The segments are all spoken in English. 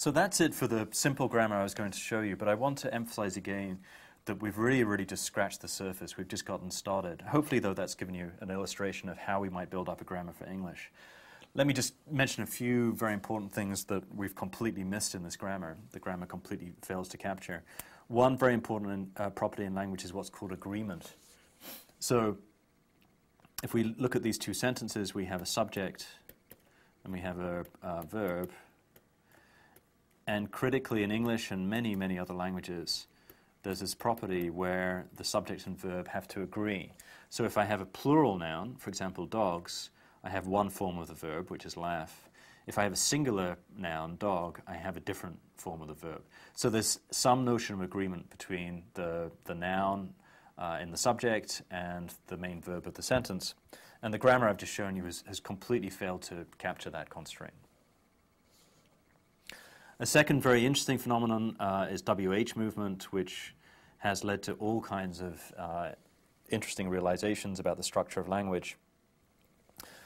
So that's it for the simple grammar I was going to show you, but I want to emphasize again that we've really, really just scratched the surface. We've just gotten started. Hopefully, though, that's given you an illustration of how we might build up a grammar for English. Let me just mention a few very important things that we've completely missed in this grammar, the grammar completely fails to capture. One very important uh, property in language is what's called agreement. So if we look at these two sentences, we have a subject and we have a, a verb. And critically, in English and many, many other languages, there's this property where the subject and verb have to agree. So if I have a plural noun, for example, dogs, I have one form of the verb, which is laugh. If I have a singular noun, dog, I have a different form of the verb. So there's some notion of agreement between the, the noun uh, in the subject and the main verb of the sentence. And the grammar I've just shown you has, has completely failed to capture that constraint. A second very interesting phenomenon uh, is WH movement, which has led to all kinds of uh, interesting realizations about the structure of language.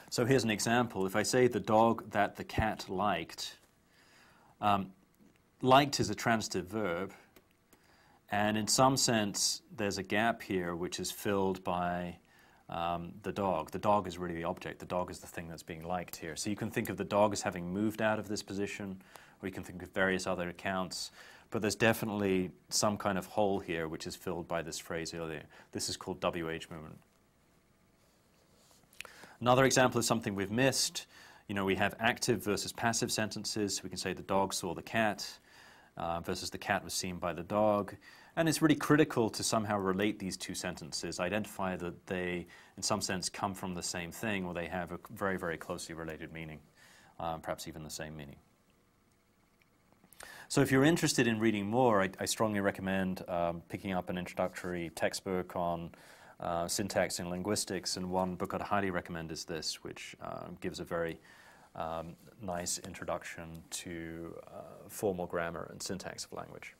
So here's an example. If I say the dog that the cat liked, um, liked is a transitive verb, and in some sense, there's a gap here which is filled by um, the dog. The dog is really the object. The dog is the thing that's being liked here. So you can think of the dog as having moved out of this position, or you can think of various other accounts. But there's definitely some kind of hole here which is filled by this phrase earlier. This is called WH movement. Another example is something we've missed. You know, we have active versus passive sentences. So we can say the dog saw the cat uh, versus the cat was seen by the dog. And it's really critical to somehow relate these two sentences, identify that they, in some sense, come from the same thing or they have a very, very closely related meaning, um, perhaps even the same meaning. So if you're interested in reading more, I, I strongly recommend um, picking up an introductory textbook on uh, syntax and linguistics, and one book I'd highly recommend is this, which uh, gives a very um, nice introduction to uh, formal grammar and syntax of language.